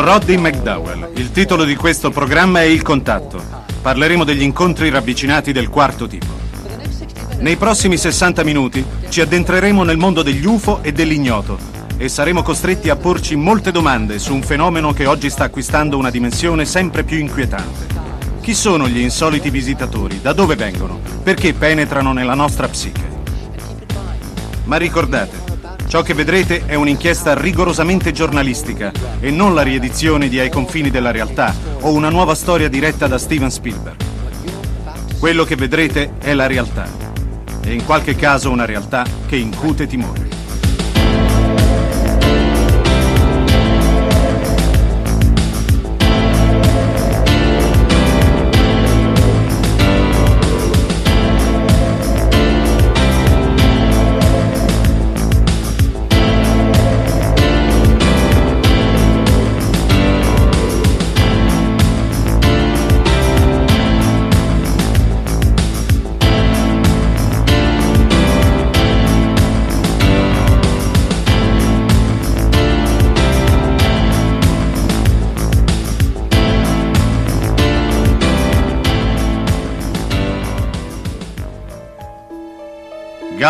Roddy McDowell. Il titolo di questo programma è Il Contatto. Parleremo degli incontri ravvicinati del quarto tipo. Nei prossimi 60 minuti ci addentreremo nel mondo degli UFO e dell'ignoto e saremo costretti a porci molte domande su un fenomeno che oggi sta acquistando una dimensione sempre più inquietante. Chi sono gli insoliti visitatori? Da dove vengono? Perché penetrano nella nostra psiche? Ma ricordate, Ciò che vedrete è un'inchiesta rigorosamente giornalistica e non la riedizione di Ai confini della realtà o una nuova storia diretta da Steven Spielberg. Quello che vedrete è la realtà e in qualche caso una realtà che incute timore.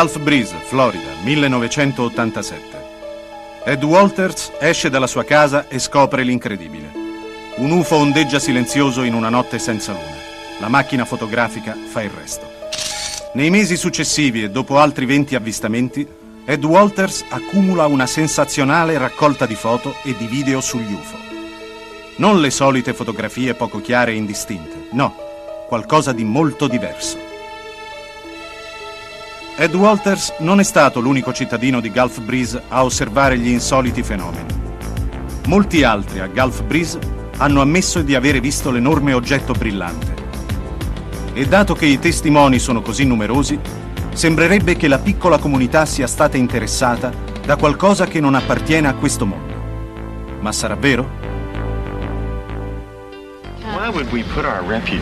Gulf Breeze, Florida, 1987. Ed Walters esce dalla sua casa e scopre l'incredibile. Un UFO ondeggia silenzioso in una notte senza luna. La macchina fotografica fa il resto. Nei mesi successivi e dopo altri 20 avvistamenti, Ed Walters accumula una sensazionale raccolta di foto e di video sugli UFO. Non le solite fotografie poco chiare e indistinte, no, qualcosa di molto diverso. Ed Walters non è stato l'unico cittadino di Gulf Breeze a osservare gli insoliti fenomeni. Molti altri a Gulf Breeze hanno ammesso di avere visto l'enorme oggetto brillante. E dato che i testimoni sono così numerosi, sembrerebbe che la piccola comunità sia stata interessata da qualcosa che non appartiene a questo mondo. Ma sarà vero?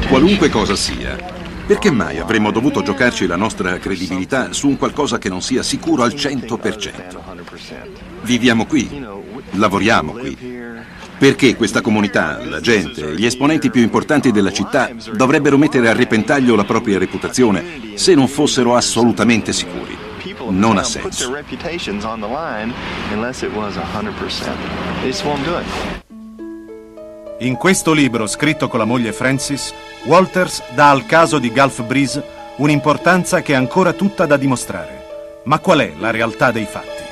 Qualunque cosa sia, perché mai avremmo dovuto giocarci la nostra credibilità su un qualcosa che non sia sicuro al 100%? Viviamo qui, lavoriamo qui. Perché questa comunità, la gente, gli esponenti più importanti della città dovrebbero mettere a repentaglio la propria reputazione se non fossero assolutamente sicuri? Non ha senso. In questo libro, scritto con la moglie Francis, Walters dà al caso di Gulf Breeze un'importanza che è ancora tutta da dimostrare. Ma qual è la realtà dei fatti?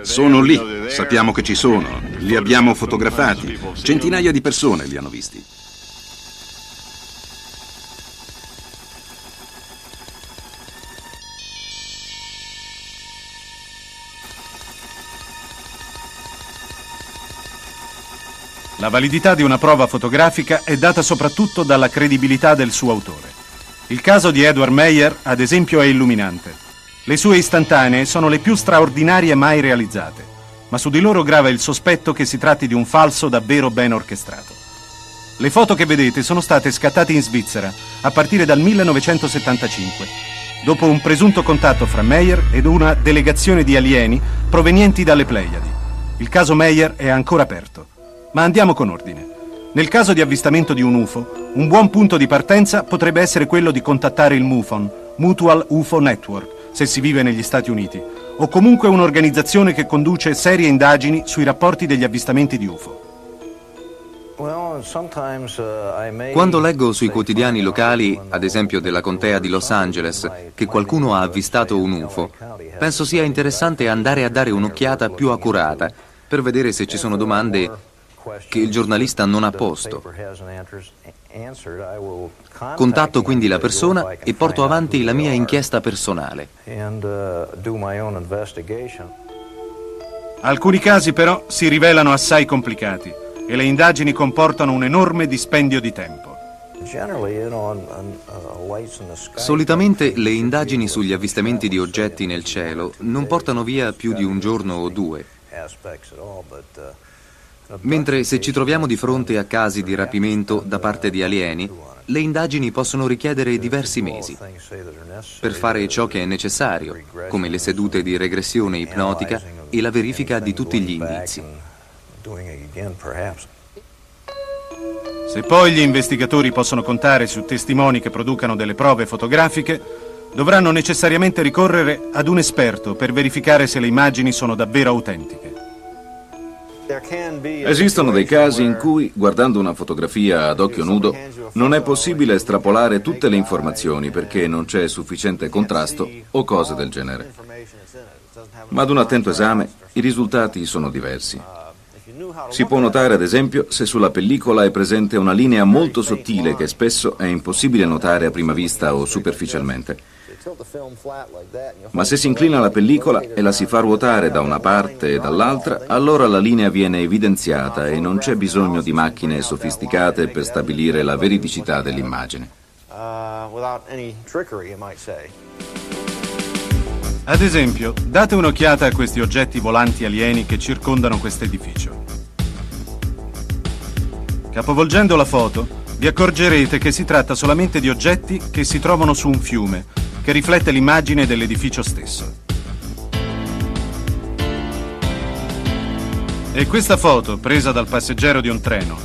Sono lì, sappiamo che ci sono, li abbiamo fotografati, centinaia di persone li hanno visti. La validità di una prova fotografica è data soprattutto dalla credibilità del suo autore. Il caso di Edward Meyer, ad esempio, è illuminante. Le sue istantanee sono le più straordinarie mai realizzate, ma su di loro grava il sospetto che si tratti di un falso davvero ben orchestrato. Le foto che vedete sono state scattate in Svizzera a partire dal 1975, dopo un presunto contatto fra Meyer ed una delegazione di alieni provenienti dalle Pleiadi. Il caso Meyer è ancora aperto. Ma andiamo con ordine. Nel caso di avvistamento di un UFO, un buon punto di partenza potrebbe essere quello di contattare il MUFON, Mutual UFO Network, se si vive negli Stati Uniti, o comunque un'organizzazione che conduce serie indagini sui rapporti degli avvistamenti di UFO. Quando leggo sui quotidiani locali, ad esempio della contea di Los Angeles, che qualcuno ha avvistato un UFO, penso sia interessante andare a dare un'occhiata più accurata per vedere se ci sono domande che il giornalista non ha posto. Contatto quindi la persona e porto avanti la mia inchiesta personale. Alcuni casi però si rivelano assai complicati e le indagini comportano un enorme dispendio di tempo. Solitamente le indagini sugli avvistamenti di oggetti nel cielo non portano via più di un giorno o due. Mentre se ci troviamo di fronte a casi di rapimento da parte di alieni, le indagini possono richiedere diversi mesi per fare ciò che è necessario, come le sedute di regressione ipnotica e la verifica di tutti gli indizi. Se poi gli investigatori possono contare su testimoni che producano delle prove fotografiche, dovranno necessariamente ricorrere ad un esperto per verificare se le immagini sono davvero autentiche. Esistono dei casi in cui, guardando una fotografia ad occhio nudo, non è possibile estrapolare tutte le informazioni perché non c'è sufficiente contrasto o cose del genere. Ma ad un attento esame i risultati sono diversi. Si può notare, ad esempio, se sulla pellicola è presente una linea molto sottile che spesso è impossibile notare a prima vista o superficialmente. Ma se si inclina la pellicola e la si fa ruotare da una parte e dall'altra, allora la linea viene evidenziata e non c'è bisogno di macchine sofisticate per stabilire la veridicità dell'immagine. Ad esempio, date un'occhiata a questi oggetti volanti alieni che circondano questo edificio. Capovolgendo la foto, vi accorgerete che si tratta solamente di oggetti che si trovano su un fiume, che riflette l'immagine dell'edificio stesso. E questa foto, presa dal passeggero di un treno,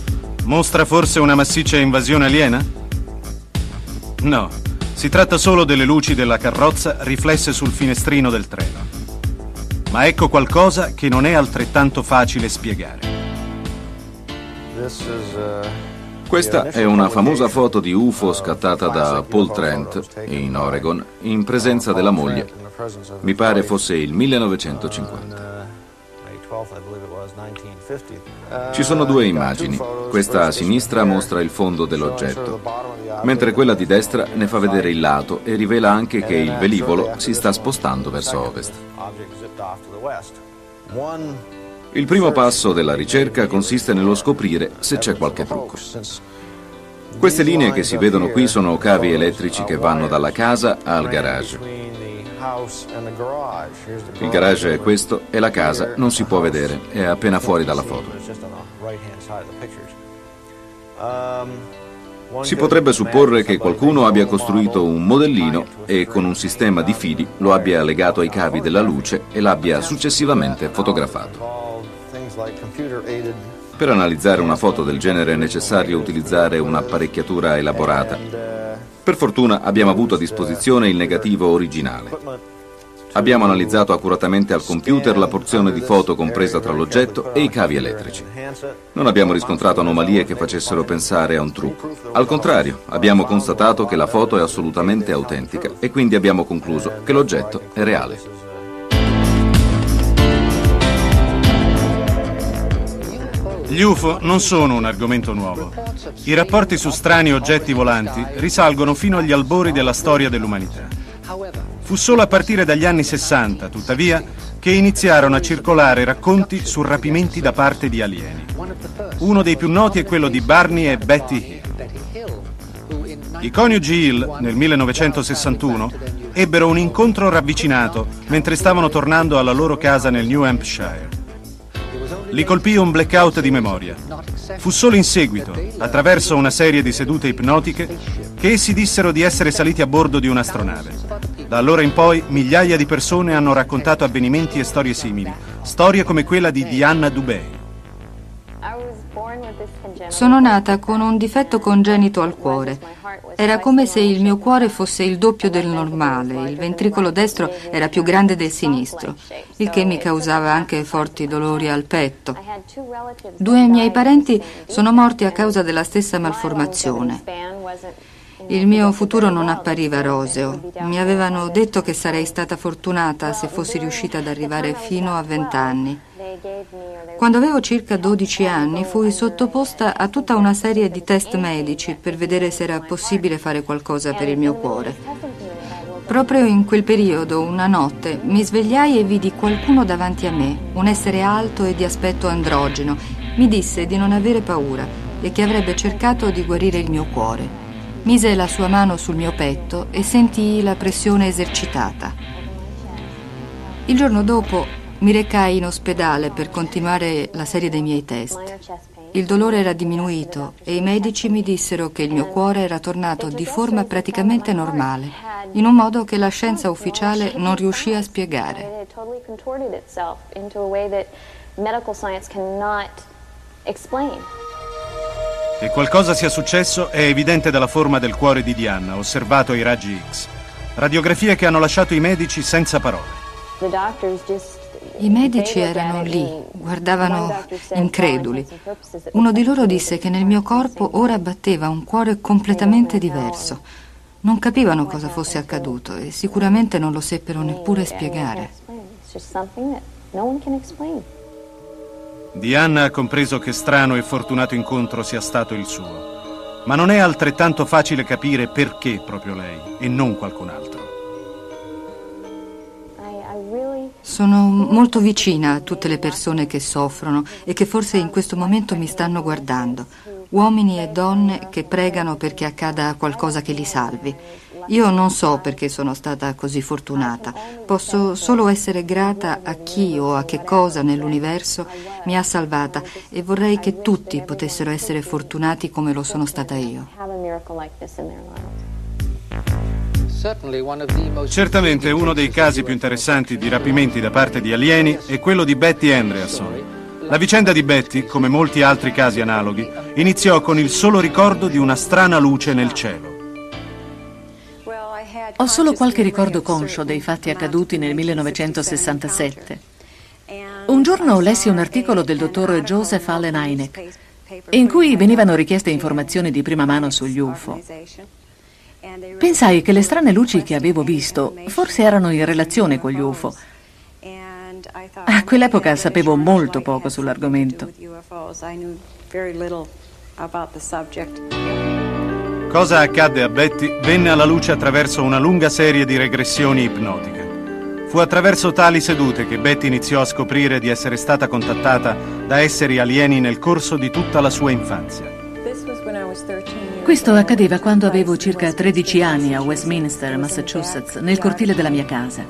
mostra forse una massiccia invasione aliena? No, si tratta solo delle luci della carrozza riflesse sul finestrino del treno. Ma ecco qualcosa che non è altrettanto facile spiegare. Questa è una famosa foto di UFO scattata da Paul Trent in Oregon in presenza della moglie. Mi pare fosse il 1950. Ci sono due immagini. Questa a sinistra mostra il fondo dell'oggetto, mentre quella di destra ne fa vedere il lato e rivela anche che il velivolo si sta spostando verso ovest. Il primo passo della ricerca consiste nello scoprire se c'è qualche trucco. Queste linee che si vedono qui sono cavi elettrici che vanno dalla casa al garage. Il garage è questo e la casa non si può vedere, è appena fuori dalla foto. Si potrebbe supporre che qualcuno abbia costruito un modellino e con un sistema di fili lo abbia legato ai cavi della luce e l'abbia successivamente fotografato. Per analizzare una foto del genere è necessario utilizzare un'apparecchiatura elaborata. Per fortuna abbiamo avuto a disposizione il negativo originale. Abbiamo analizzato accuratamente al computer la porzione di foto compresa tra l'oggetto e i cavi elettrici. Non abbiamo riscontrato anomalie che facessero pensare a un trucco. Al contrario, abbiamo constatato che la foto è assolutamente autentica e quindi abbiamo concluso che l'oggetto è reale. Gli UFO non sono un argomento nuovo. I rapporti su strani oggetti volanti risalgono fino agli albori della storia dell'umanità. Fu solo a partire dagli anni 60, tuttavia, che iniziarono a circolare racconti su rapimenti da parte di alieni. Uno dei più noti è quello di Barney e Betty Hill. I coniugi Hill, nel 1961, ebbero un incontro ravvicinato mentre stavano tornando alla loro casa nel New Hampshire. Li colpì un blackout di memoria. Fu solo in seguito, attraverso una serie di sedute ipnotiche, che essi dissero di essere saliti a bordo di un'astronave. Da allora in poi migliaia di persone hanno raccontato avvenimenti e storie simili, storie come quella di Diana Dubey. Sono nata con un difetto congenito al cuore. Era come se il mio cuore fosse il doppio del normale, il ventricolo destro era più grande del sinistro, il che mi causava anche forti dolori al petto. Due miei parenti sono morti a causa della stessa malformazione. Il mio futuro non appariva roseo. Mi avevano detto che sarei stata fortunata se fossi riuscita ad arrivare fino a vent'anni. Quando avevo circa 12 anni fui sottoposta a tutta una serie di test medici per vedere se era possibile fare qualcosa per il mio cuore. Proprio in quel periodo, una notte, mi svegliai e vidi qualcuno davanti a me, un essere alto e di aspetto androgeno. Mi disse di non avere paura e che avrebbe cercato di guarire il mio cuore. Mise la sua mano sul mio petto e sentii la pressione esercitata. Il giorno dopo mi recai in ospedale per continuare la serie dei miei test. Il dolore era diminuito e i medici mi dissero che il mio cuore era tornato di forma praticamente normale, in un modo che la scienza ufficiale non riuscì a spiegare. Che qualcosa sia successo è evidente dalla forma del cuore di Diana, osservato ai raggi X. Radiografie che hanno lasciato i medici senza parole. I medici erano lì, guardavano increduli. Uno di loro disse che nel mio corpo ora batteva un cuore completamente diverso. Non capivano cosa fosse accaduto e sicuramente non lo seppero neppure spiegare. Diana ha compreso che strano e fortunato incontro sia stato il suo, ma non è altrettanto facile capire perché proprio lei e non qualcun altro. Sono molto vicina a tutte le persone che soffrono e che forse in questo momento mi stanno guardando. Uomini e donne che pregano perché accada qualcosa che li salvi. Io non so perché sono stata così fortunata. Posso solo essere grata a chi o a che cosa nell'universo mi ha salvata e vorrei che tutti potessero essere fortunati come lo sono stata io. Certamente uno dei casi più interessanti di rapimenti da parte di alieni è quello di Betty Andreasson. La vicenda di Betty, come molti altri casi analoghi, iniziò con il solo ricordo di una strana luce nel cielo. Ho solo qualche ricordo conscio dei fatti accaduti nel 1967. Un giorno lessi un articolo del dottor Joseph Allen Hynek in cui venivano richieste informazioni di prima mano sugli UFO. Pensai che le strane luci che avevo visto forse erano in relazione con gli UFO. A quell'epoca sapevo molto poco sull'argomento. Cosa accadde a Betty venne alla luce attraverso una lunga serie di regressioni ipnotiche. Fu attraverso tali sedute che Betty iniziò a scoprire di essere stata contattata da esseri alieni nel corso di tutta la sua infanzia. Questo accadeva quando avevo circa 13 anni a Westminster, Massachusetts, nel cortile della mia casa.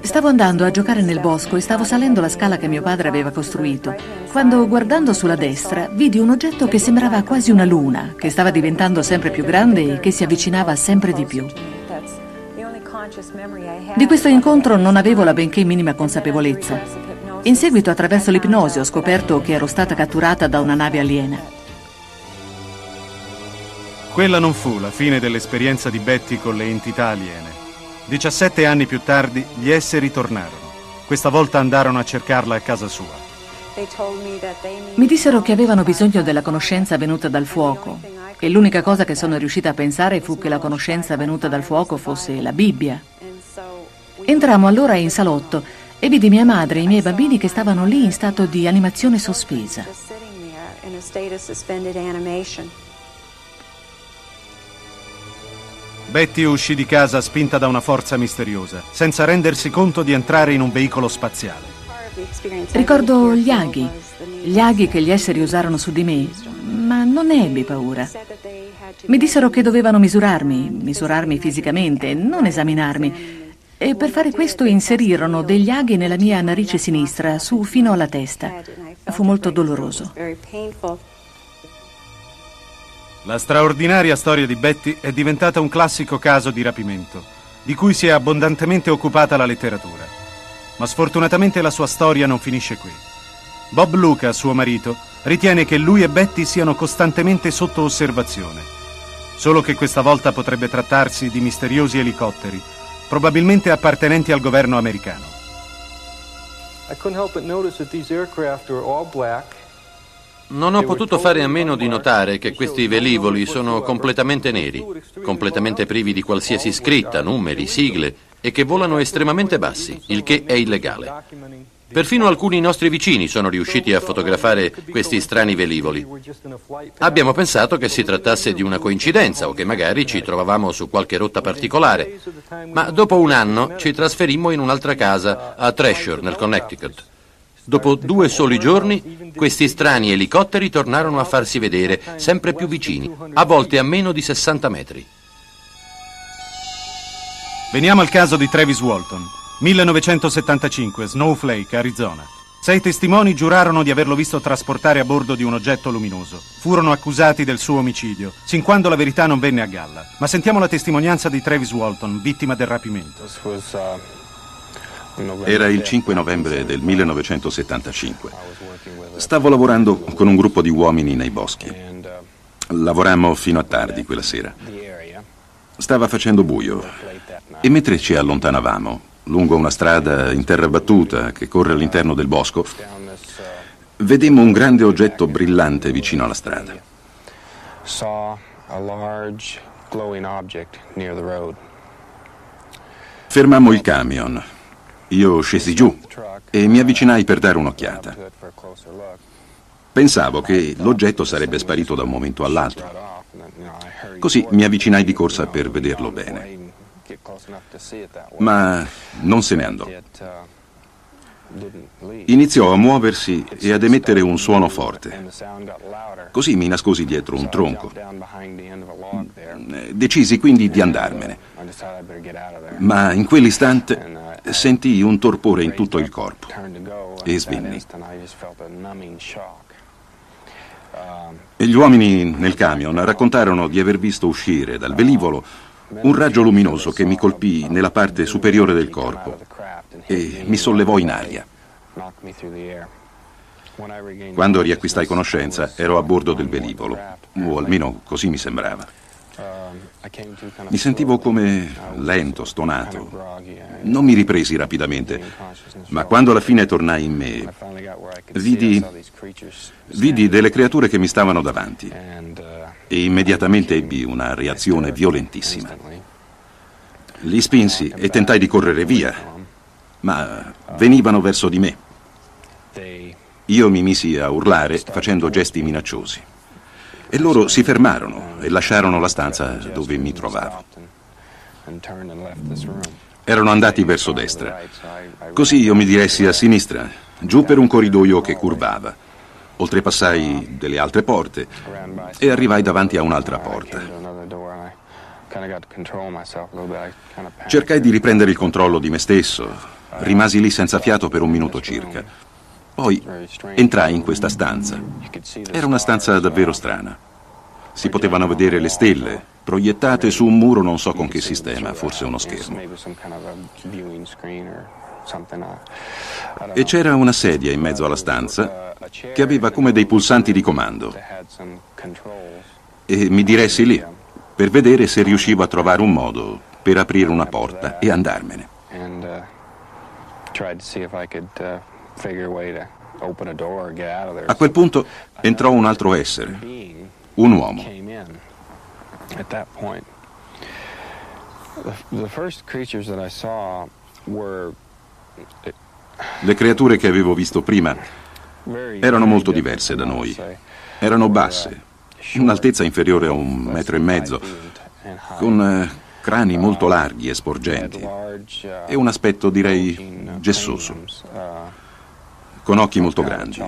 Stavo andando a giocare nel bosco e stavo salendo la scala che mio padre aveva costruito, quando guardando sulla destra vidi un oggetto che sembrava quasi una luna, che stava diventando sempre più grande e che si avvicinava sempre di più. Di questo incontro non avevo la benché minima consapevolezza. In seguito, attraverso l'ipnosi, ho scoperto che ero stata catturata da una nave aliena. Quella non fu la fine dell'esperienza di Betty con le entità aliene. 17 anni più tardi gli esseri tornarono. Questa volta andarono a cercarla a casa sua. Mi dissero che avevano bisogno della conoscenza venuta dal fuoco e l'unica cosa che sono riuscita a pensare fu che la conoscenza venuta dal fuoco fosse la Bibbia. Entrammo allora in salotto e vidi mia madre e i miei bambini che stavano lì in stato di animazione sospesa. Betty uscì di casa spinta da una forza misteriosa, senza rendersi conto di entrare in un veicolo spaziale. Ricordo gli aghi, gli aghi che gli esseri usarono su di me, ma non ne ebbi paura. Mi dissero che dovevano misurarmi, misurarmi fisicamente, non esaminarmi. E per fare questo inserirono degli aghi nella mia narice sinistra, su fino alla testa. Fu molto doloroso. La straordinaria storia di Betty è diventata un classico caso di rapimento, di cui si è abbondantemente occupata la letteratura. Ma sfortunatamente la sua storia non finisce qui. Bob Luca, suo marito, ritiene che lui e Betty siano costantemente sotto osservazione. Solo che questa volta potrebbe trattarsi di misteriosi elicotteri, probabilmente appartenenti al governo americano. I couldn't help but notice that these aircraft are all black non ho potuto fare a meno di notare che questi velivoli sono completamente neri, completamente privi di qualsiasi scritta, numeri, sigle e che volano estremamente bassi, il che è illegale. Perfino alcuni nostri vicini sono riusciti a fotografare questi strani velivoli. Abbiamo pensato che si trattasse di una coincidenza o che magari ci trovavamo su qualche rotta particolare, ma dopo un anno ci trasferimmo in un'altra casa a Treasure, nel Connecticut. Dopo due soli giorni, questi strani elicotteri tornarono a farsi vedere, sempre più vicini, a volte a meno di 60 metri. Veniamo al caso di Travis Walton, 1975, Snowflake, Arizona. Sei testimoni giurarono di averlo visto trasportare a bordo di un oggetto luminoso. Furono accusati del suo omicidio, sin quando la verità non venne a galla. Ma sentiamo la testimonianza di Travis Walton, vittima del rapimento. Era il 5 novembre del 1975. Stavo lavorando con un gruppo di uomini nei boschi. Lavorammo fino a tardi quella sera. Stava facendo buio e mentre ci allontanavamo, lungo una strada in terra battuta che corre all'interno del bosco, vedemmo un grande oggetto brillante vicino alla strada. Fermammo il camion. Io scesi giù e mi avvicinai per dare un'occhiata. Pensavo che l'oggetto sarebbe sparito da un momento all'altro. Così mi avvicinai di corsa per vederlo bene. Ma non se ne andò. Iniziò a muoversi e ad emettere un suono forte. Così mi nascosi dietro un tronco. Decisi quindi di andarmene. Ma in quell'istante sentii un torpore in tutto il corpo e svenni. E gli uomini nel camion raccontarono di aver visto uscire dal velivolo un raggio luminoso che mi colpì nella parte superiore del corpo e mi sollevò in aria. Quando riacquistai conoscenza ero a bordo del velivolo, o almeno così mi sembrava. Mi sentivo come lento, stonato. Non mi ripresi rapidamente, ma quando alla fine tornai in me, vidi, vidi delle creature che mi stavano davanti e immediatamente ebbi una reazione violentissima. Li spinsi e tentai di correre via, ma venivano verso di me. Io mi misi a urlare facendo gesti minacciosi. E loro si fermarono e lasciarono la stanza dove mi trovavo. Erano andati verso destra. Così io mi diressi a sinistra, giù per un corridoio che curvava. Oltrepassai delle altre porte e arrivai davanti a un'altra porta. Cercai di riprendere il controllo di me stesso. Rimasi lì senza fiato per un minuto circa. Poi entrai in questa stanza. Era una stanza davvero strana. Si potevano vedere le stelle, proiettate su un muro non so con che sistema, forse uno schermo. E c'era una sedia in mezzo alla stanza che aveva come dei pulsanti di comando. E mi diressi lì per vedere se riuscivo a trovare un modo per aprire una porta e andarmene. A quel punto entrò un altro essere, un uomo. Le creature che avevo visto prima erano molto diverse da noi. Erano basse, un'altezza inferiore a un metro e mezzo, con eh, crani molto larghi e sporgenti. e un aspetto, direi, gessoso, con occhi molto grandi.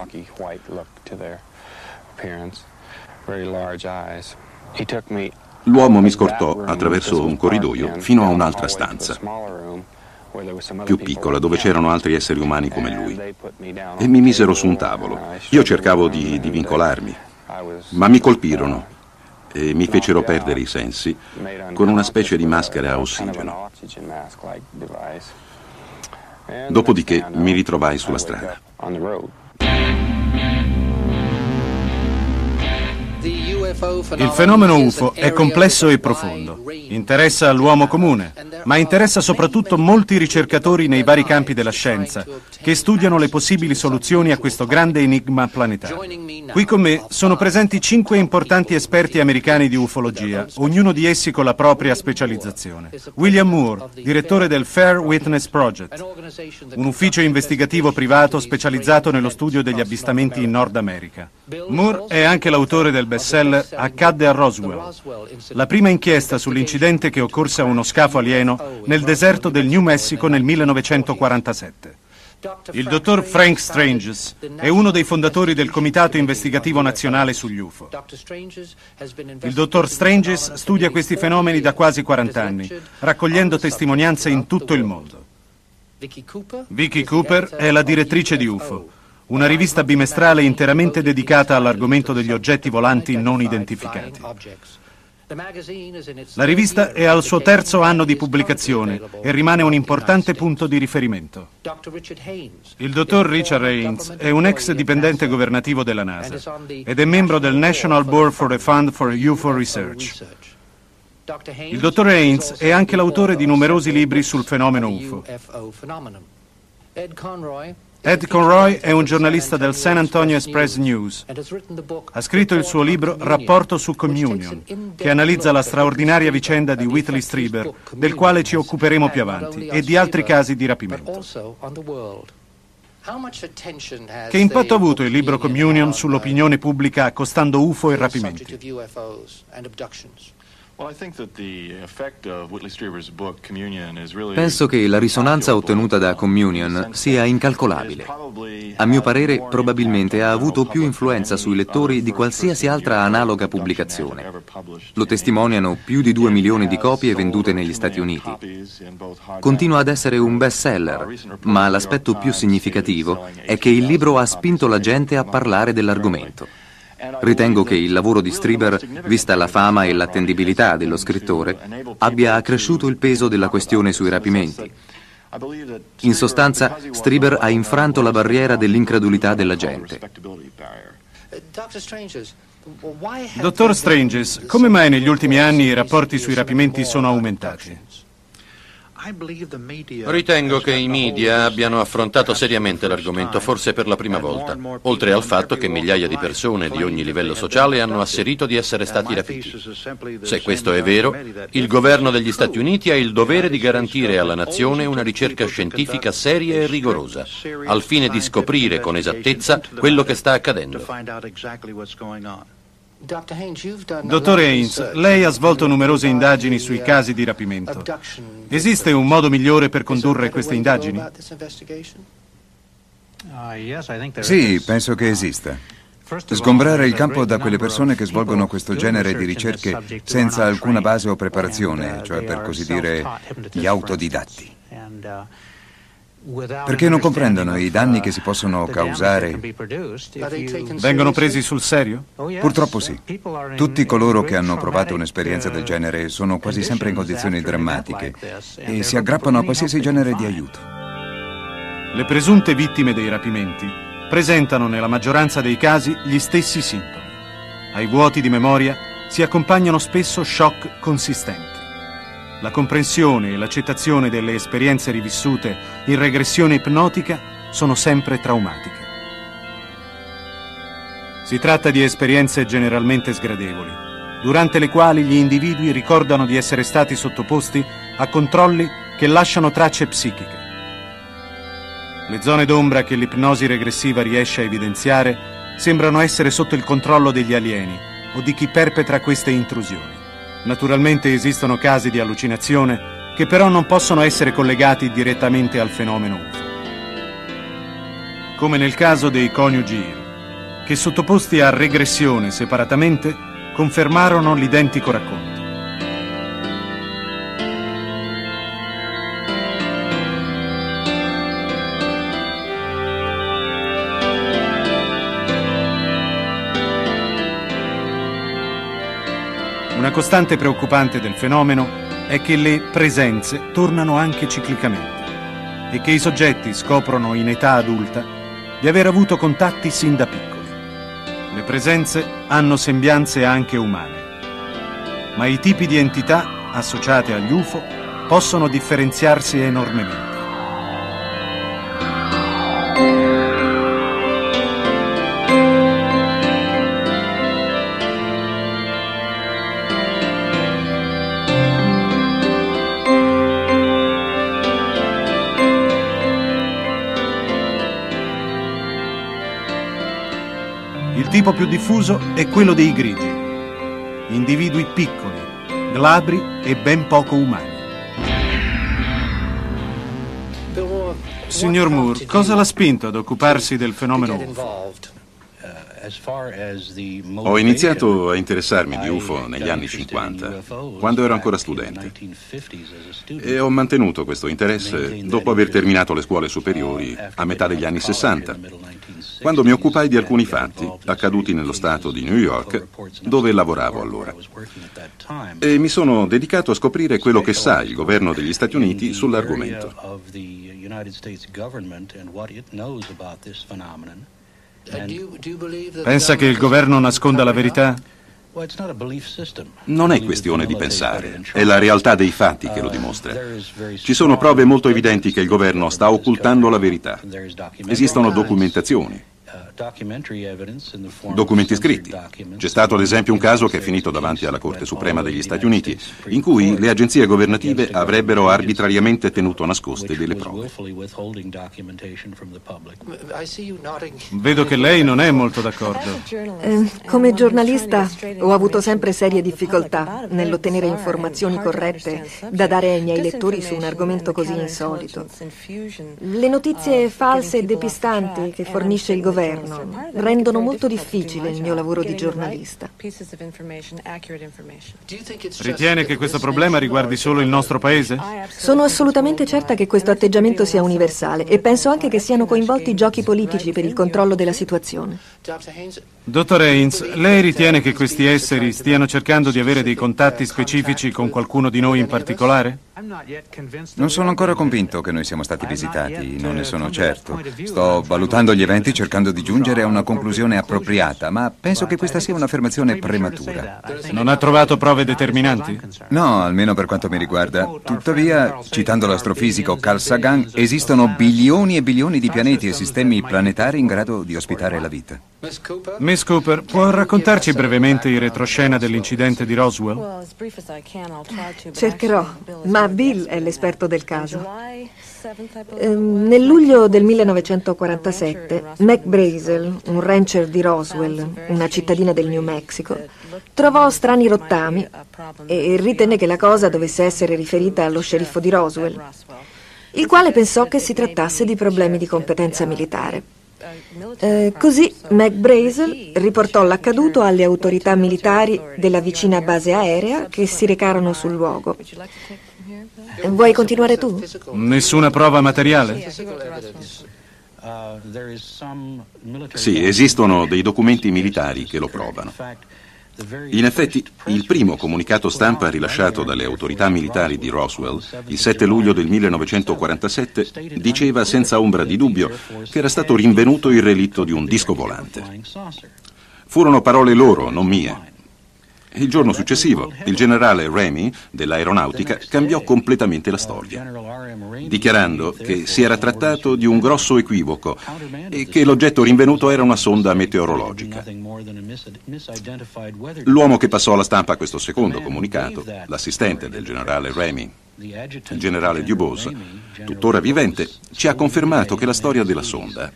L'uomo mi scortò attraverso un corridoio fino a un'altra stanza, più piccola, dove c'erano altri esseri umani come lui. E mi misero su un tavolo. Io cercavo di, di vincolarmi, ma mi colpirono e mi fecero perdere i sensi con una specie di maschera a ossigeno. Dopodiché mi ritrovai sulla strada. on the road. The Il fenomeno UFO è complesso e profondo. Interessa l'uomo comune, ma interessa soprattutto molti ricercatori nei vari campi della scienza che studiano le possibili soluzioni a questo grande enigma planetario. Qui con me sono presenti cinque importanti esperti americani di ufologia, ognuno di essi con la propria specializzazione. William Moore, direttore del Fair Witness Project, un ufficio investigativo privato specializzato nello studio degli avvistamenti in Nord America. Moore è anche l'autore del bestseller Accadde a Roswell, la prima inchiesta sull'incidente che occorse a uno scafo alieno nel deserto del New Mexico nel 1947. Il dottor Frank Stranges è uno dei fondatori del Comitato Investigativo Nazionale sugli UFO. Il dottor Stranges studia questi fenomeni da quasi 40 anni, raccogliendo testimonianze in tutto il mondo. Vicky Cooper è la direttrice di UFO, una rivista bimestrale interamente dedicata all'argomento degli oggetti volanti non identificati. La rivista è al suo terzo anno di pubblicazione e rimane un importante punto di riferimento. Il dottor Richard Haynes è un ex dipendente governativo della NASA ed è membro del National Board for the Fund for UFO Research. Il dottor Haynes è anche l'autore di numerosi libri sul fenomeno UFO. Ed Conroy è un giornalista del San Antonio Express News. Ha scritto il suo libro Rapporto su Communion, che analizza la straordinaria vicenda di Whitley Strieber, del quale ci occuperemo più avanti, e di altri casi di rapimento. Che impatto ha avuto il libro Communion sull'opinione pubblica accostando UFO e rapimenti? Penso che la risonanza ottenuta da Communion sia incalcolabile. A mio parere, probabilmente ha avuto più influenza sui lettori di qualsiasi altra analoga pubblicazione. Lo testimoniano più di due milioni di copie vendute negli Stati Uniti. Continua ad essere un bestseller, ma l'aspetto più significativo è che il libro ha spinto la gente a parlare dell'argomento. Ritengo che il lavoro di Strieber, vista la fama e l'attendibilità dello scrittore, abbia accresciuto il peso della questione sui rapimenti. In sostanza, Strieber ha infranto la barriera dell'incredulità della gente. Dottor Stranges, come mai negli ultimi anni i rapporti sui rapimenti sono aumentati? Ritengo che i media abbiano affrontato seriamente l'argomento, forse per la prima volta, oltre al fatto che migliaia di persone di ogni livello sociale hanno asserito di essere stati rapiti. Se questo è vero, il governo degli Stati Uniti ha il dovere di garantire alla nazione una ricerca scientifica seria e rigorosa, al fine di scoprire con esattezza quello che sta accadendo. Dottor Haynes, lei ha svolto numerose indagini sui casi di rapimento. Esiste un modo migliore per condurre queste indagini? Sì, penso che esista. Sgombrare il campo da quelle persone che svolgono questo genere di ricerche senza alcuna base o preparazione, cioè per così dire gli autodidatti perché non comprendono i danni che si possono causare. Vengono presi sul serio? Purtroppo sì. Tutti coloro che hanno provato un'esperienza del genere sono quasi sempre in condizioni drammatiche e si aggrappano a qualsiasi genere di aiuto. Le presunte vittime dei rapimenti presentano nella maggioranza dei casi gli stessi sintomi. Ai vuoti di memoria si accompagnano spesso shock consistenti. La comprensione e l'accettazione delle esperienze rivissute in regressione ipnotica sono sempre traumatiche. Si tratta di esperienze generalmente sgradevoli, durante le quali gli individui ricordano di essere stati sottoposti a controlli che lasciano tracce psichiche. Le zone d'ombra che l'ipnosi regressiva riesce a evidenziare sembrano essere sotto il controllo degli alieni o di chi perpetra queste intrusioni. Naturalmente esistono casi di allucinazione che però non possono essere collegati direttamente al fenomeno UFO. Come nel caso dei coniugi Hill, che sottoposti a regressione separatamente confermarono l'identico racconto. Costante preoccupante del fenomeno è che le presenze tornano anche ciclicamente e che i soggetti scoprono in età adulta di aver avuto contatti sin da piccoli. Le presenze hanno sembianze anche umane, ma i tipi di entità associate agli UFO possono differenziarsi enormemente. Tipo più diffuso è quello dei grigi, individui piccoli, glabri e ben poco umani. Signor Moore, cosa l'ha spinto ad occuparsi del fenomeno UFO? Ho iniziato a interessarmi di UFO negli anni 50, quando ero ancora studente, e ho mantenuto questo interesse dopo aver terminato le scuole superiori a metà degli anni 60, quando mi occupai di alcuni fatti accaduti nello stato di New York, dove lavoravo allora. E mi sono dedicato a scoprire quello che sa il governo degli Stati Uniti sull'argomento. Pensa che il governo nasconda la verità? Non è questione di pensare, è la realtà dei fatti che lo dimostra. Ci sono prove molto evidenti che il governo sta occultando la verità. Esistono documentazioni, documenti scritti. C'è stato ad esempio un caso che è finito davanti alla Corte Suprema degli Stati Uniti, in cui le agenzie governative avrebbero arbitrariamente tenuto nascoste delle prove. Vedo che lei non è molto d'accordo. Eh, come giornalista ho avuto sempre serie difficoltà nell'ottenere informazioni corrette da dare ai miei lettori su un argomento così insolito. Le notizie false e depistanti che fornisce il governo governo rendono molto difficile il mio lavoro di giornalista. Ritiene che questo problema riguardi solo il nostro paese? Sono assolutamente certa che questo atteggiamento sia universale e penso anche che siano coinvolti giochi politici per il controllo della situazione. Dottor Haynes, lei ritiene che questi esseri stiano cercando di avere dei contatti specifici con qualcuno di noi in particolare? Non sono ancora convinto che noi siamo stati visitati, non ne sono certo. Sto valutando gli eventi cercando di giungere a una conclusione appropriata, ma penso che questa sia un'affermazione prematura. Non ha trovato prove determinanti? No, almeno per quanto mi riguarda. Tuttavia, citando l'astrofisico Carl Sagan, esistono bilioni e bilioni di pianeti e sistemi planetari in grado di ospitare la vita. Miss Cooper, può raccontarci brevemente il retroscena dell'incidente di Roswell? Cercherò, ma Bill è l'esperto del caso. Ehm, nel luglio del 1947, Mac Brazel, un rancher di Roswell, una cittadina del New Mexico, trovò strani rottami e ritenne che la cosa dovesse essere riferita allo sceriffo di Roswell, il quale pensò che si trattasse di problemi di competenza militare. Eh, così McBrazel riportò l'accaduto alle autorità militari della vicina base aerea che si recarono sul luogo. Vuoi continuare tu? Nessuna prova materiale? Sì, esistono dei documenti militari che lo provano. In effetti, il primo comunicato stampa rilasciato dalle autorità militari di Roswell, il 7 luglio del 1947, diceva senza ombra di dubbio che era stato rinvenuto il relitto di un disco volante. Furono parole loro, non mie. Il giorno successivo, il generale Remy dell'aeronautica cambiò completamente la storia, dichiarando che si era trattato di un grosso equivoco e che l'oggetto rinvenuto era una sonda meteorologica. L'uomo che passò alla stampa questo secondo comunicato, l'assistente del generale Remy, il generale Dubose, tuttora vivente, ci ha confermato che la storia della sonda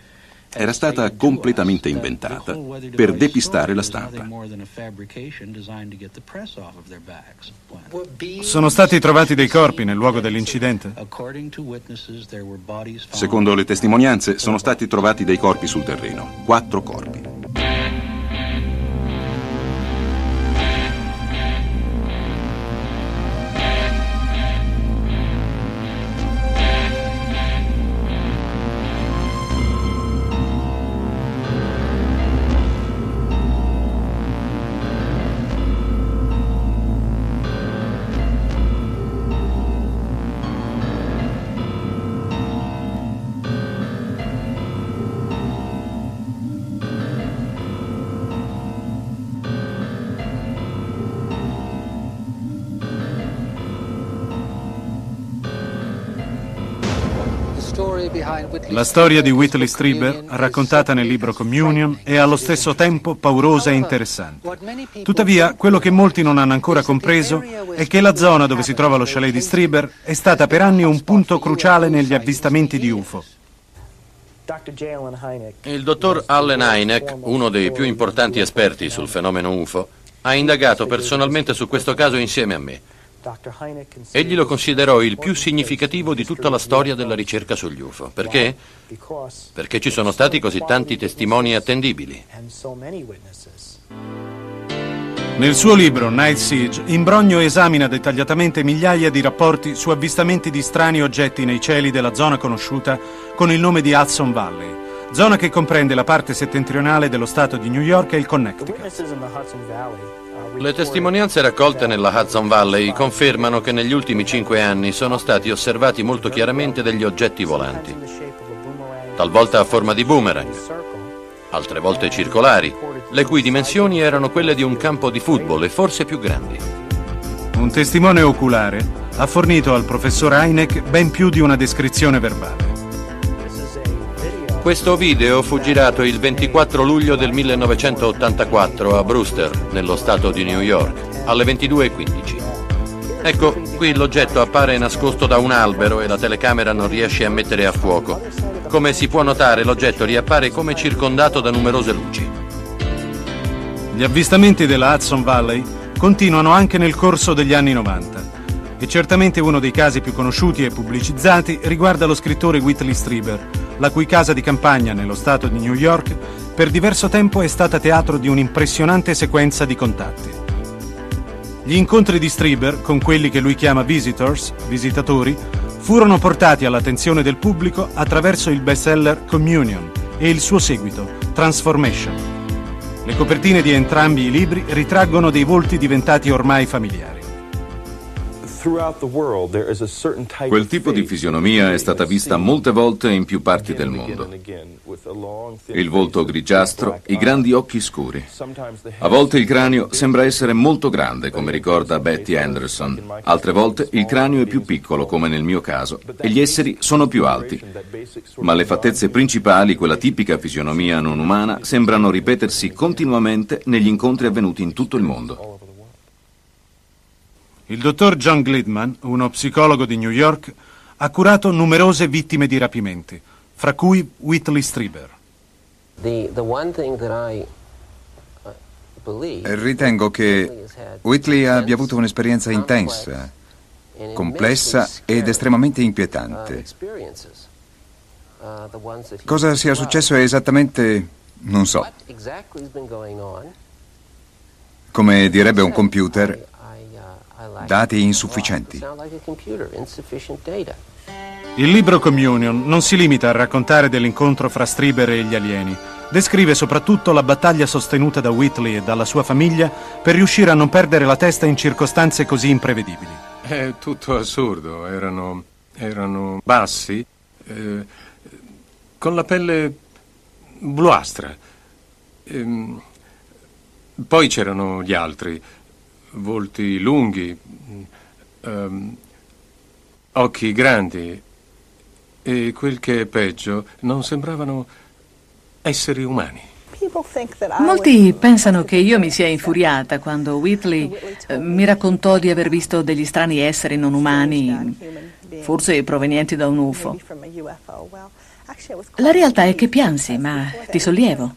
era stata completamente inventata per depistare la stampa. Sono stati trovati dei corpi nel luogo dell'incidente? Secondo le testimonianze sono stati trovati dei corpi sul terreno, quattro corpi. La storia di Whitley Strieber, raccontata nel libro Communion, è allo stesso tempo paurosa e interessante. Tuttavia, quello che molti non hanno ancora compreso è che la zona dove si trova lo chalet di Strieber è stata per anni un punto cruciale negli avvistamenti di UFO. Il dottor Allen Hynek, uno dei più importanti esperti sul fenomeno UFO, ha indagato personalmente su questo caso insieme a me. Egli lo considerò il più significativo di tutta la storia della ricerca sugli UFO. Perché? Perché ci sono stati così tanti testimoni attendibili. Nel suo libro Night Siege, Imbrogno esamina dettagliatamente migliaia di rapporti su avvistamenti di strani oggetti nei cieli della zona conosciuta con il nome di Hudson Valley, zona che comprende la parte settentrionale dello stato di New York e il Connecticut. Le testimonianze raccolte nella Hudson Valley confermano che negli ultimi cinque anni sono stati osservati molto chiaramente degli oggetti volanti, talvolta a forma di boomerang, altre volte circolari, le cui dimensioni erano quelle di un campo di football e forse più grandi. Un testimone oculare ha fornito al professor Heineck ben più di una descrizione verbale. Questo video fu girato il 24 luglio del 1984 a Brewster, nello stato di New York, alle 22.15. Ecco, qui l'oggetto appare nascosto da un albero e la telecamera non riesce a mettere a fuoco. Come si può notare, l'oggetto riappare come circondato da numerose luci. Gli avvistamenti della Hudson Valley continuano anche nel corso degli anni 90 e certamente uno dei casi più conosciuti e pubblicizzati riguarda lo scrittore Whitley Strieber, la cui casa di campagna nello stato di New York per diverso tempo è stata teatro di un'impressionante sequenza di contatti. Gli incontri di Strieber con quelli che lui chiama visitors, visitatori, furono portati all'attenzione del pubblico attraverso il bestseller Communion e il suo seguito, Transformation. Le copertine di entrambi i libri ritraggono dei volti diventati ormai familiari. Quel tipo di fisionomia è stata vista molte volte in più parti del mondo. Il volto grigiastro, i grandi occhi scuri. A volte il cranio sembra essere molto grande, come ricorda Betty Anderson. Altre volte il cranio è più piccolo, come nel mio caso, e gli esseri sono più alti. Ma le fattezze principali, quella tipica fisionomia non umana, sembrano ripetersi continuamente negli incontri avvenuti in tutto il mondo. Il dottor John Glidman, uno psicologo di New York, ha curato numerose vittime di rapimenti, fra cui Whitley Strieber. Ritengo che Whitley abbia avuto un'esperienza intensa, complessa ed estremamente inquietante. Cosa sia successo esattamente non so. Come direbbe un computer, dati insufficienti. Il libro Communion non si limita a raccontare dell'incontro fra Strieber e gli alieni. Descrive soprattutto la battaglia sostenuta da Whitley e dalla sua famiglia per riuscire a non perdere la testa in circostanze così imprevedibili. È tutto assurdo. Erano, erano bassi, eh, con la pelle bluastra. Ehm, poi c'erano gli altri, volti lunghi, um, occhi grandi e quel che è peggio, non sembravano esseri umani. Molti pensano che io mi sia infuriata quando Whitley eh, mi raccontò di aver visto degli strani esseri non umani, forse provenienti da un UFO. La realtà è che piansi, ma ti sollievo.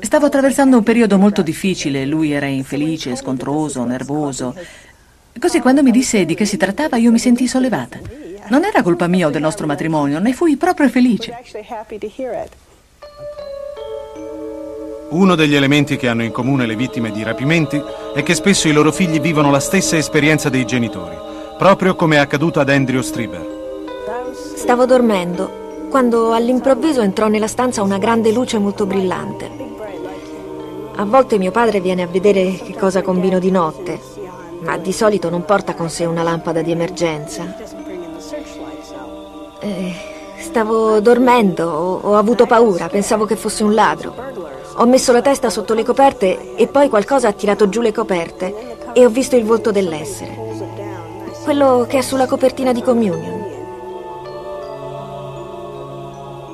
Stavo attraversando un periodo molto difficile, lui era infelice, scontroso, nervoso. Così quando mi disse di che si trattava io mi sentii sollevata. Non era colpa mia o del nostro matrimonio, ne fui proprio felice. Uno degli elementi che hanno in comune le vittime di rapimenti è che spesso i loro figli vivono la stessa esperienza dei genitori, proprio come è accaduto ad Andrew Strieber. Stavo dormendo quando all'improvviso entrò nella stanza una grande luce molto brillante. A volte mio padre viene a vedere che cosa combino di notte, ma di solito non porta con sé una lampada di emergenza. Eh, stavo dormendo, ho, ho avuto paura, pensavo che fosse un ladro. Ho messo la testa sotto le coperte e poi qualcosa ha tirato giù le coperte e ho visto il volto dell'essere. Quello che è sulla copertina di Communion.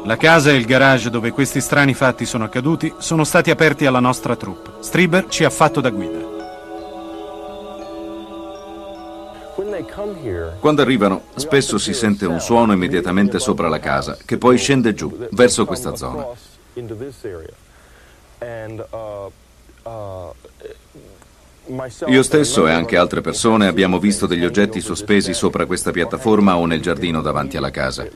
La casa e il garage dove questi strani fatti sono accaduti sono stati aperti alla nostra troupe. Strieber ci ha fatto da guida. Quando arrivano, spesso si sente un suono immediatamente sopra la casa, che poi scende giù, verso questa zona. Io stesso e anche altre persone abbiamo visto degli oggetti sospesi sopra questa piattaforma o nel giardino davanti alla casa.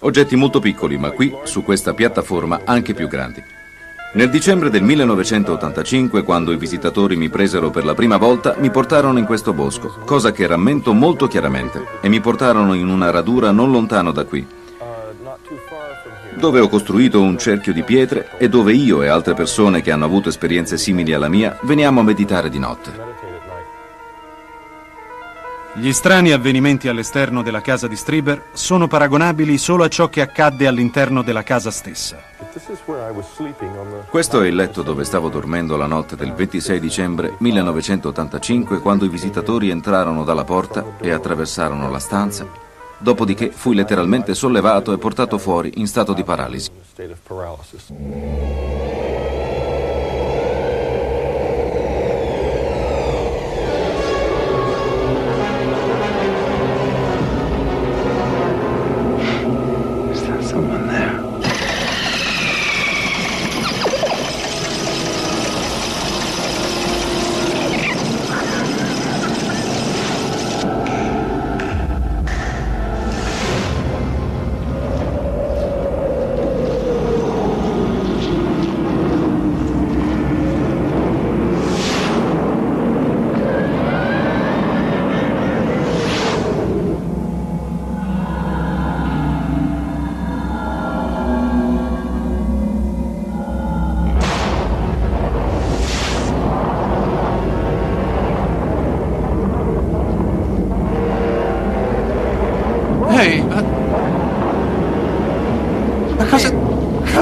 Oggetti molto piccoli, ma qui, su questa piattaforma, anche più grandi. Nel dicembre del 1985, quando i visitatori mi presero per la prima volta, mi portarono in questo bosco, cosa che rammento molto chiaramente, e mi portarono in una radura non lontano da qui, dove ho costruito un cerchio di pietre e dove io e altre persone che hanno avuto esperienze simili alla mia veniamo a meditare di notte. Gli strani avvenimenti all'esterno della casa di Strieber sono paragonabili solo a ciò che accadde all'interno della casa stessa. Questo è il letto dove stavo dormendo la notte del 26 dicembre 1985 quando i visitatori entrarono dalla porta e attraversarono la stanza. Dopodiché fui letteralmente sollevato e portato fuori in stato di paralisi.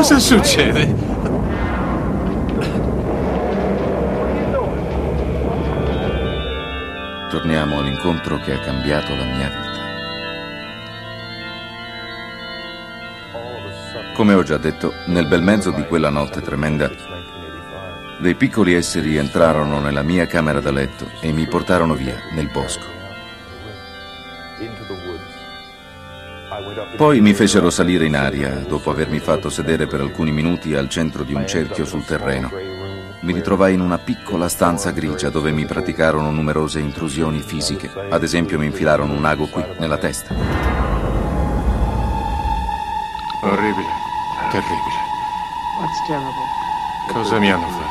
Cosa succede? Torniamo all'incontro che ha cambiato la mia vita. Come ho già detto, nel bel mezzo di quella notte tremenda, dei piccoli esseri entrarono nella mia camera da letto e mi portarono via nel bosco. Poi mi fecero salire in aria, dopo avermi fatto sedere per alcuni minuti al centro di un cerchio sul terreno. Mi ritrovai in una piccola stanza grigia dove mi praticarono numerose intrusioni fisiche. Ad esempio mi infilarono un ago qui, nella testa. Orribile, terribile. Cosa mi hanno fatto?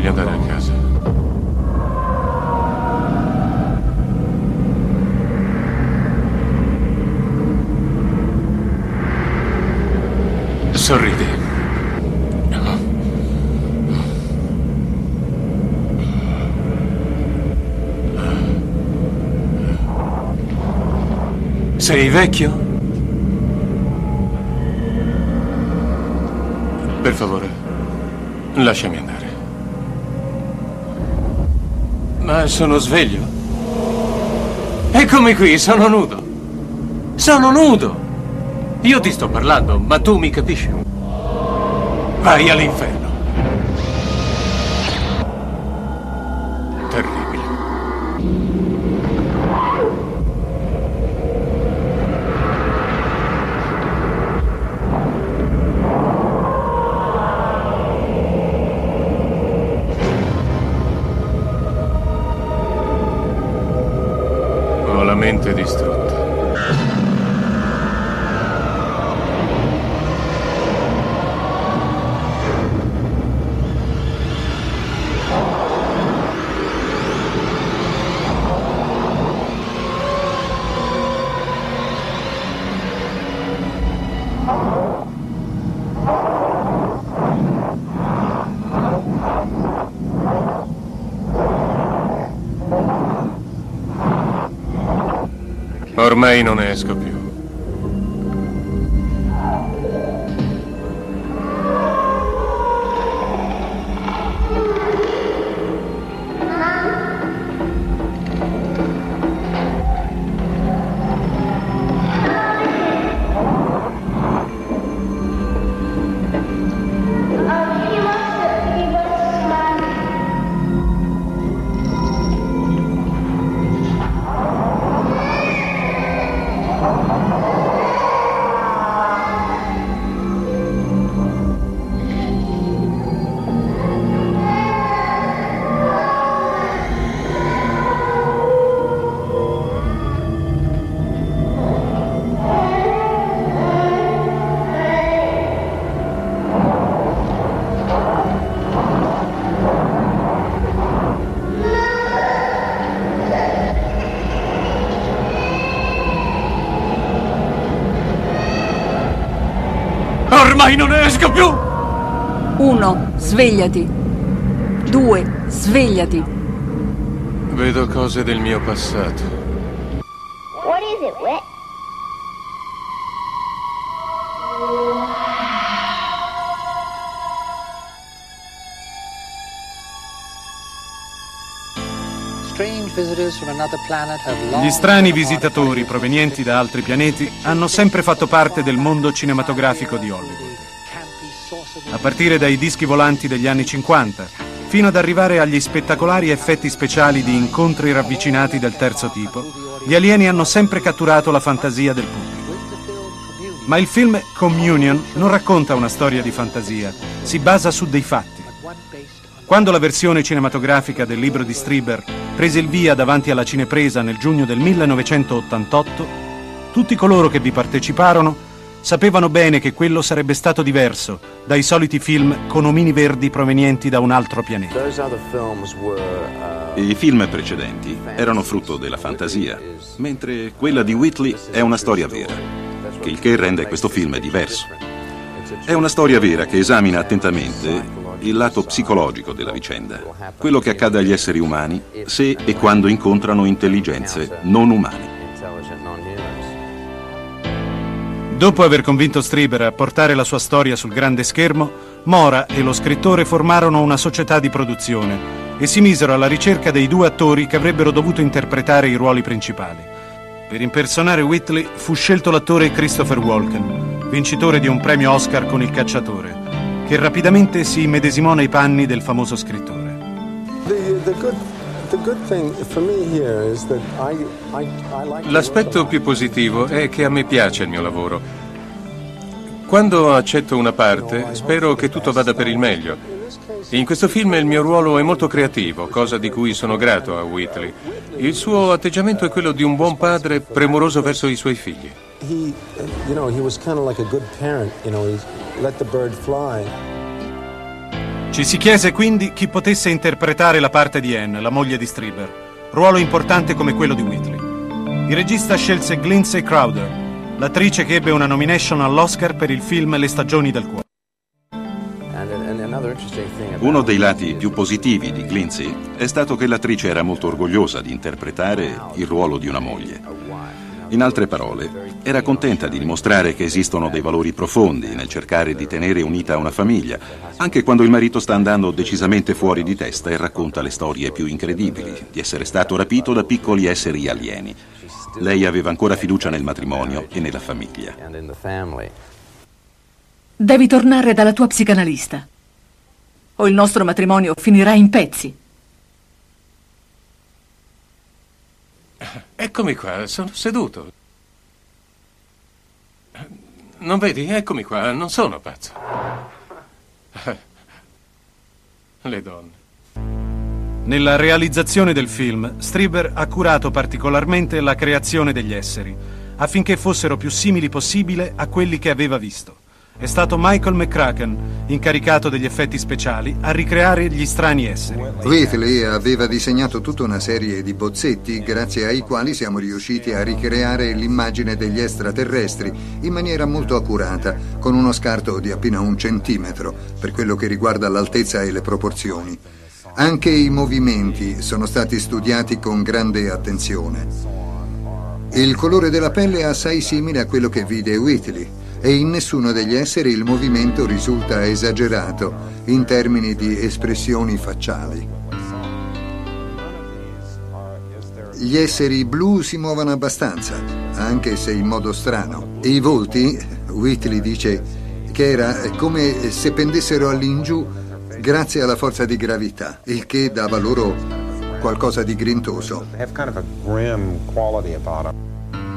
Voglio andare a casa. Sorridi. Sei vecchio? Per favore, lasciami sono sveglio? Eccomi qui, sono nudo. Sono nudo. Io ti sto parlando, ma tu mi capisci? Vai all'inferno. Ho la Ormai non esco più. Ormai non ne esco più! Uno, svegliati. Due, svegliati. Vedo cose del mio passato. What is it, Whit? Gli strani visitatori provenienti da altri pianeti hanno sempre fatto parte del mondo cinematografico di Hollywood. A partire dai dischi volanti degli anni 50, fino ad arrivare agli spettacolari effetti speciali di incontri ravvicinati del terzo tipo, gli alieni hanno sempre catturato la fantasia del pubblico. Ma il film Communion non racconta una storia di fantasia, si basa su dei fatti. Quando la versione cinematografica del libro di Strieber prese il via davanti alla cinepresa nel giugno del 1988, tutti coloro che vi parteciparono sapevano bene che quello sarebbe stato diverso dai soliti film con omini verdi provenienti da un altro pianeta. I film precedenti erano frutto della fantasia, mentre quella di Whitley è una storia vera, che il che rende questo film diverso. È una storia vera che esamina attentamente il lato psicologico della vicenda, quello che accade agli esseri umani se e quando incontrano intelligenze non umane. Dopo aver convinto Strieber a portare la sua storia sul grande schermo, Mora e lo scrittore formarono una società di produzione e si misero alla ricerca dei due attori che avrebbero dovuto interpretare i ruoli principali. Per impersonare Whitley fu scelto l'attore Christopher Walken, vincitore di un premio Oscar con Il cacciatore, che rapidamente si immedesimò nei panni del famoso scrittore. L'aspetto più positivo è che a me piace il mio lavoro. Quando accetto una parte, spero che tutto vada per il meglio. In questo film il mio ruolo è molto creativo, cosa di cui sono grato a Whitley. Il suo atteggiamento è quello di un buon padre premuroso verso i suoi figli. He, you know, he was kind of like a good parent, you know, he let the bird fly. Ci si chiese quindi chi potesse interpretare la parte di Anne, la moglie di Strieber, ruolo importante come quello di Whitley. Il regista scelse Lindsay Crowder, l'attrice che ebbe una nomination all'Oscar per il film Le stagioni del cuore. Uno dei lati più positivi di Glindsay è stato che l'attrice era molto orgogliosa di interpretare il ruolo di una moglie. In altre parole, era contenta di dimostrare che esistono dei valori profondi nel cercare di tenere unita una famiglia, anche quando il marito sta andando decisamente fuori di testa e racconta le storie più incredibili, di essere stato rapito da piccoli esseri alieni. Lei aveva ancora fiducia nel matrimonio e nella famiglia. Devi tornare dalla tua psicanalista. O il nostro matrimonio finirà in pezzi. Eccomi qua, sono seduto. Non vedi? Eccomi qua, non sono pazzo. Le donne. Nella realizzazione del film, Strieber ha curato particolarmente la creazione degli esseri, affinché fossero più simili possibile a quelli che aveva visto. È stato Michael McCracken, incaricato degli effetti speciali, a ricreare gli strani esseri. Whitley aveva disegnato tutta una serie di bozzetti grazie ai quali siamo riusciti a ricreare l'immagine degli extraterrestri in maniera molto accurata, con uno scarto di appena un centimetro per quello che riguarda l'altezza e le proporzioni. Anche i movimenti sono stati studiati con grande attenzione. Il colore della pelle è assai simile a quello che vide Whitley e in nessuno degli esseri il movimento risulta esagerato in termini di espressioni facciali. Gli esseri blu si muovono abbastanza, anche se in modo strano. I volti, Whitley dice che era come se pendessero all'ingiù grazie alla forza di gravità, il che dava loro qualcosa di grintoso.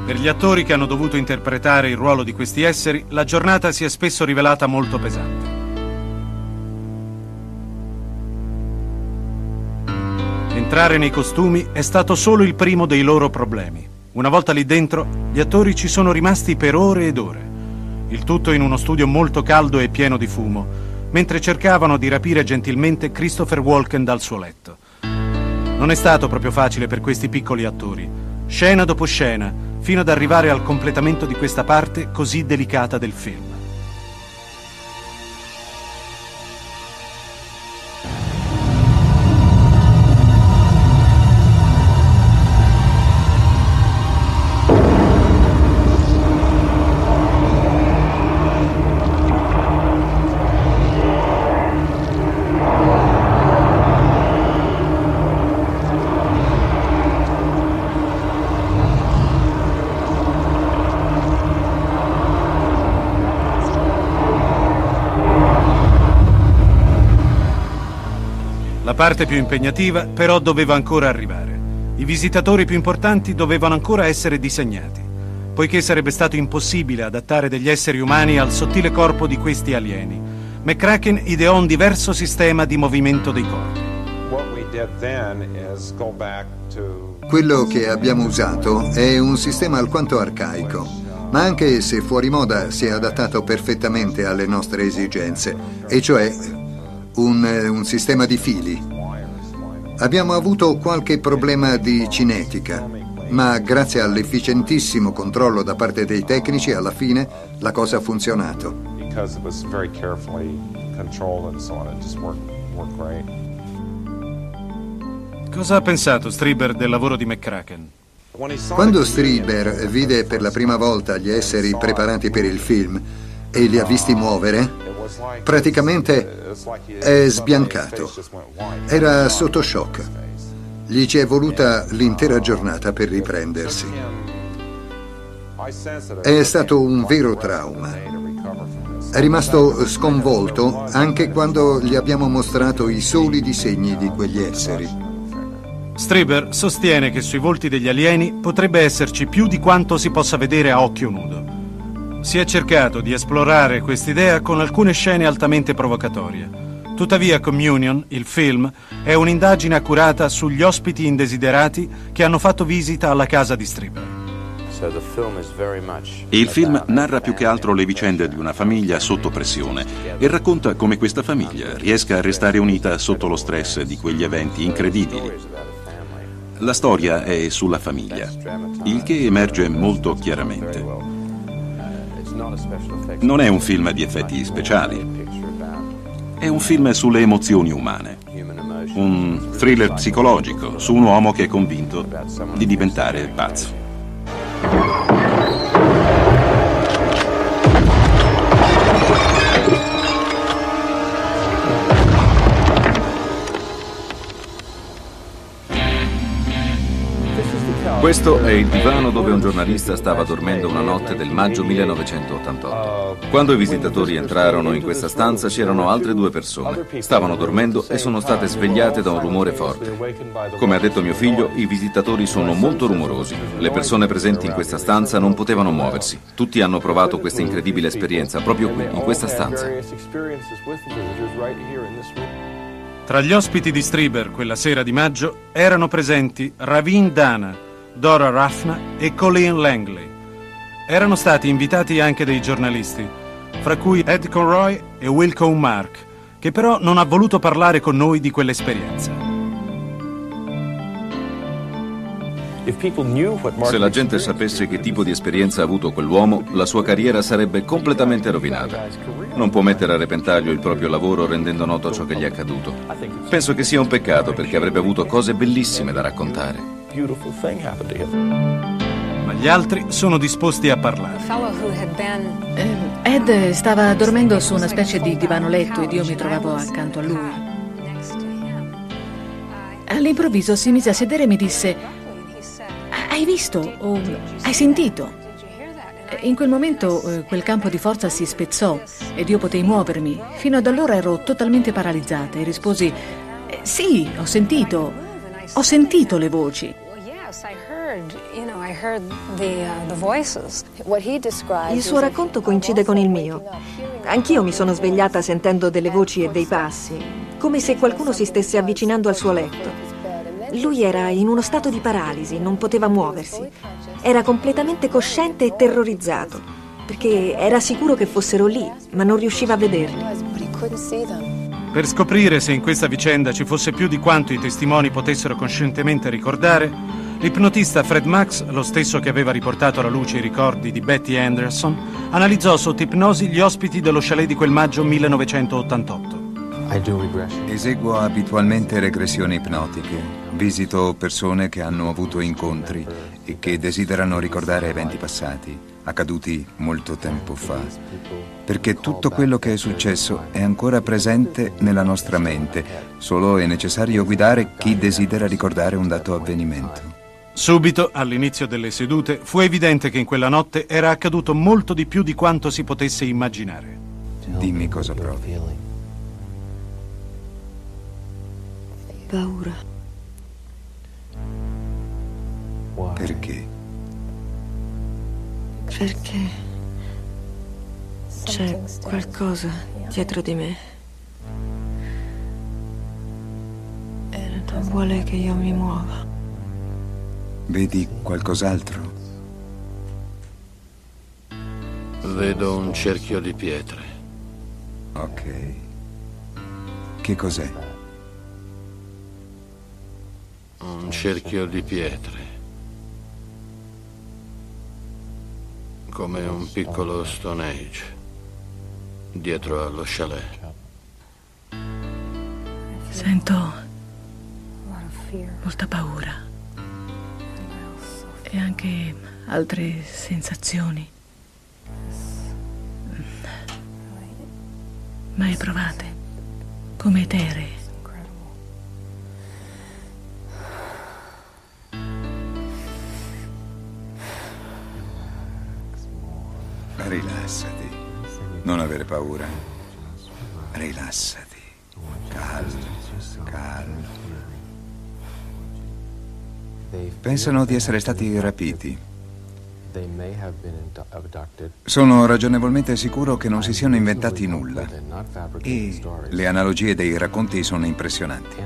Per gli attori che hanno dovuto interpretare il ruolo di questi esseri, la giornata si è spesso rivelata molto pesante. Entrare nei costumi è stato solo il primo dei loro problemi. Una volta lì dentro, gli attori ci sono rimasti per ore ed ore. Il tutto in uno studio molto caldo e pieno di fumo, mentre cercavano di rapire gentilmente Christopher Walken dal suo letto. Non è stato proprio facile per questi piccoli attori, scena dopo scena, fino ad arrivare al completamento di questa parte così delicata del film. La parte più impegnativa però doveva ancora arrivare. I visitatori più importanti dovevano ancora essere disegnati, poiché sarebbe stato impossibile adattare degli esseri umani al sottile corpo di questi alieni. McCracken ideò un diverso sistema di movimento dei corpi. Quello che abbiamo usato è un sistema alquanto arcaico, ma anche se fuori moda si è adattato perfettamente alle nostre esigenze, e cioè un, un sistema di fili. Abbiamo avuto qualche problema di cinetica, ma grazie all'efficientissimo controllo da parte dei tecnici, alla fine la cosa ha funzionato. Cosa ha pensato Strieber del lavoro di McCracken? Quando Strieber vide per la prima volta gli esseri preparati per il film e li ha visti muovere, praticamente è sbiancato. Era sotto shock. Gli ci è voluta l'intera giornata per riprendersi. È stato un vero trauma. È rimasto sconvolto anche quando gli abbiamo mostrato i soli disegni di quegli esseri. Strieber sostiene che sui volti degli alieni potrebbe esserci più di quanto si possa vedere a occhio nudo. Si è cercato di esplorare quest'idea con alcune scene altamente provocatorie. Tuttavia Communion, il film, è un'indagine accurata sugli ospiti indesiderati che hanno fatto visita alla casa di Strieber. Il film narra più che altro le vicende di una famiglia sotto pressione e racconta come questa famiglia riesca a restare unita sotto lo stress di quegli eventi incredibili. La storia è sulla famiglia, il che emerge molto chiaramente. Non è un film di effetti speciali, è un film sulle emozioni umane, un thriller psicologico su un uomo che è convinto di diventare pazzo. Questo è il divano dove un giornalista stava dormendo una notte del maggio 1988. Quando i visitatori entrarono in questa stanza c'erano altre due persone. Stavano dormendo e sono state svegliate da un rumore forte. Come ha detto mio figlio, i visitatori sono molto rumorosi. Le persone presenti in questa stanza non potevano muoversi. Tutti hanno provato questa incredibile esperienza proprio qui, in questa stanza. Tra gli ospiti di Strieber quella sera di maggio erano presenti Ravin Dana, Dora Raffna e Colleen Langley. Erano stati invitati anche dei giornalisti, fra cui Ed Conroy e Wilco Mark, che però non ha voluto parlare con noi di quell'esperienza. Se la gente sapesse che tipo di esperienza ha avuto quell'uomo, la sua carriera sarebbe completamente rovinata. Non può mettere a repentaglio il proprio lavoro rendendo noto ciò che gli è accaduto. Penso che sia un peccato perché avrebbe avuto cose bellissime da raccontare. Ma gli altri sono disposti a parlare. Eh, Ed stava dormendo su una specie di divano letto ed io mi trovavo accanto a lui. All'improvviso si mise a sedere e mi disse, hai visto o hai sentito? In quel momento eh, quel campo di forza si spezzò ed io potei muovermi. Fino ad allora ero totalmente paralizzata e risposi, "Eh, sì, ho sentito, ho sentito le voci. Il suo racconto coincide con il mio. Anch'io mi sono svegliata sentendo delle voci e dei passi, come se qualcuno si stesse avvicinando al suo letto. Lui era in uno stato di paralisi, non poteva muoversi. Era completamente cosciente e terrorizzato, perché era sicuro che fossero lì, ma non riusciva a vederli. Per scoprire se in questa vicenda ci fosse più di quanto i testimoni potessero coscientemente ricordare, l'ipnotista Fred Max, lo stesso che aveva riportato alla luce i ricordi di Betty Anderson, analizzò sotto ipnosi gli ospiti dello chalet di quel maggio 1988. Eseguo abitualmente regressioni ipnotiche. Visito persone che hanno avuto incontri e che desiderano ricordare eventi passati, accaduti molto tempo fa. Perché tutto quello che è successo è ancora presente nella nostra mente, solo è necessario guidare chi desidera ricordare un dato avvenimento. Subito, all'inizio delle sedute, fu evidente che in quella notte era accaduto molto di più di quanto si potesse immaginare. Dimmi cosa provi. Paura. Perché? Perché c'è qualcosa dietro di me. E non vuole che io mi muova. Vedi qualcos'altro? Vedo un cerchio di pietre. Ok. Che cos'è? Un cerchio di pietre. Come un piccolo Stone Age. Dietro allo chalet. Sento molta paura e anche altre sensazioni. Mai provate, come eteree. Rilassati. Non avere paura. Rilassati. Calmo, calmo. Pensano di essere stati rapiti. Sono ragionevolmente sicuro che non si siano inventati nulla. E le analogie dei racconti sono impressionanti.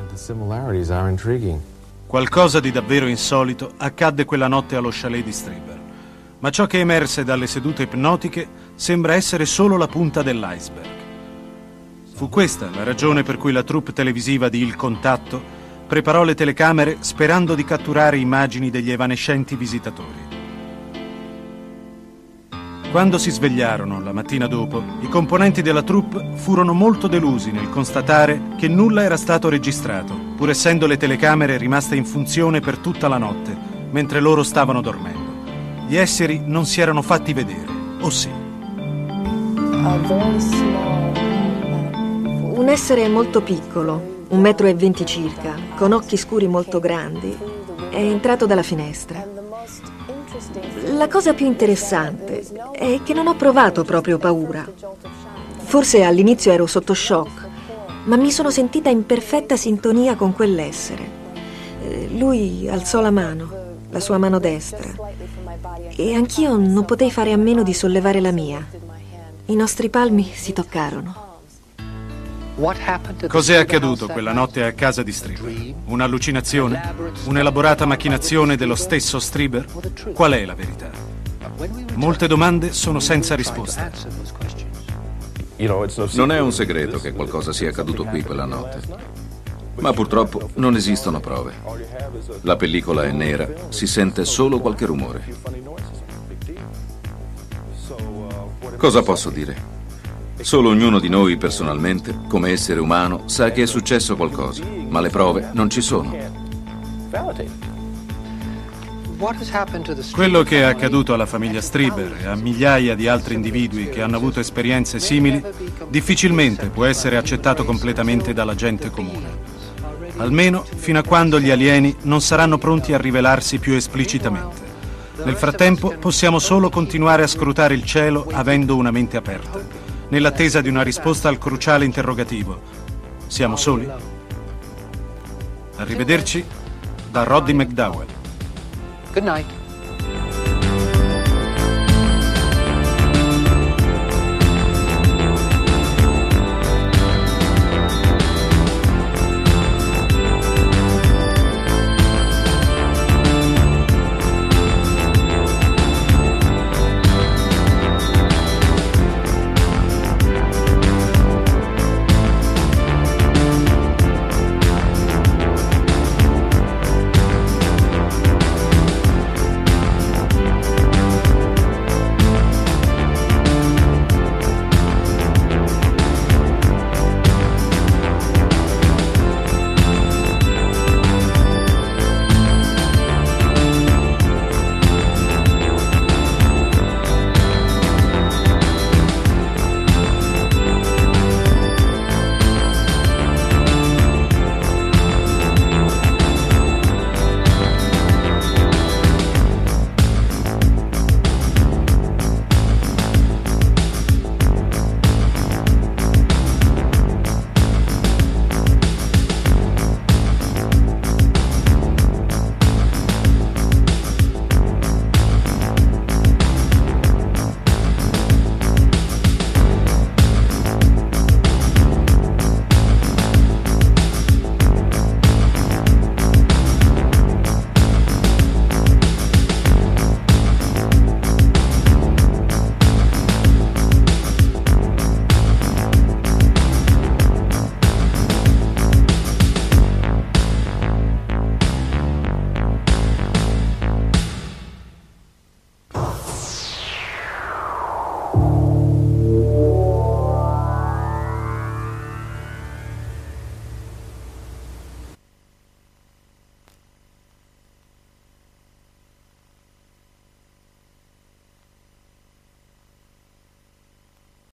Qualcosa di davvero insolito accadde quella notte allo chalet di Strieber. Ma ciò che emerse dalle sedute ipnotiche sembra essere solo la punta dell'iceberg. Fu questa la ragione per cui la troupe televisiva di Il Contatto preparò le telecamere sperando di catturare immagini degli evanescenti visitatori. Quando si svegliarono la mattina dopo, i componenti della troupe furono molto delusi nel constatare che nulla era stato registrato, pur essendo le telecamere rimaste in funzione per tutta la notte, mentre loro stavano dormendo. Gli esseri non si erano fatti vedere, o sì? Un essere molto piccolo, un metro e venti circa, con occhi scuri molto grandi, è entrato dalla finestra. La cosa più interessante è che non ho provato proprio paura. Forse all'inizio ero sotto shock, ma mi sono sentita in perfetta sintonia con quell'essere. Eh, Lui alzò la mano, la sua mano destra, e anch'io non potei fare a meno di sollevare la mia. I nostri palmi si toccarono. Cos'è accaduto quella notte a casa di Strieber? Un'allucinazione? Un'elaborata macchinazione dello stesso Strieber? Qual è la verità? Molte domande sono senza risposta. Non è un segreto che qualcosa sia accaduto qui quella notte. Ma purtroppo non esistono prove. La pellicola è nera, si sente solo qualche rumore. Cosa posso dire? Solo ognuno di noi personalmente, come essere umano, sa che è successo qualcosa, ma le prove non ci sono. Quello che è accaduto alla famiglia Strieber e a migliaia di altri individui che hanno avuto esperienze simili difficilmente può essere accettato completamente dalla gente comune. Almeno fino a quando gli alieni non saranno pronti a rivelarsi più esplicitamente. Nel frattempo possiamo solo continuare a scrutare il cielo avendo una mente aperta, nell'attesa di una risposta al cruciale interrogativo. Siamo soli? Arrivederci da Roddy McDowell. Good night.